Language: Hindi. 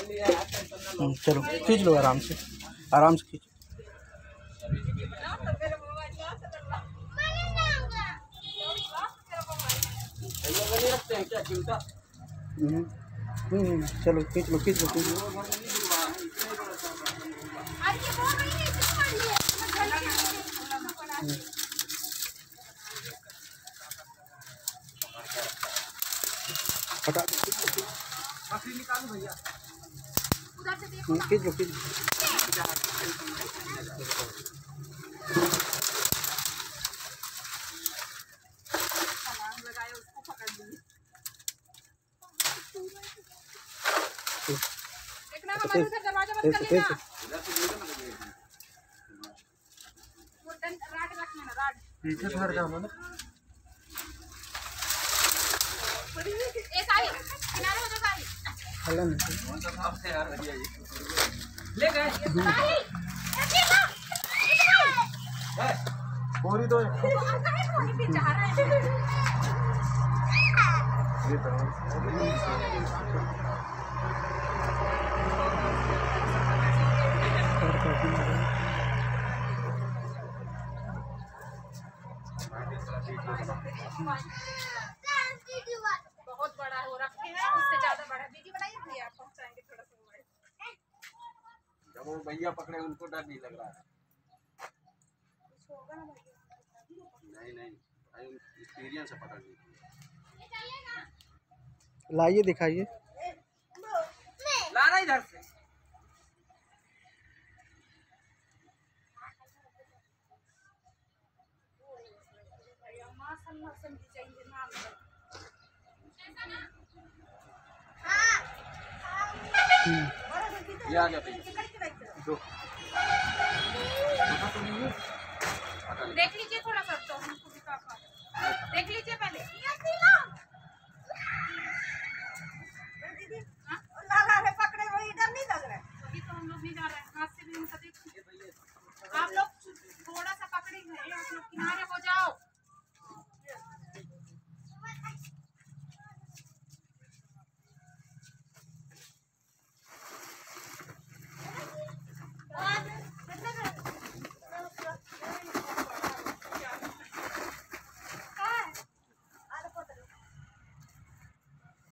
हम्म, चलो खींच लो आराम से आराम से खींच। हम्म, हम्म, चलो खींच लो खींच लो खींच लो। हटा दो, खींच लो, हम्म, खींच लो खींच लो देखना हमारे उधर हल्ला नहीं। साहिल ए ये पूरी दो चाह रहा जब वो भैया पकड़े उनको डर नहीं लग रहा है। नहीं नहीं भाई एक्सपीरियंस है पकड़ने की लाइए दिखाइए। लाना इधर से। है। ये आ गया भैया। देख लीजिए थोड़ा सा।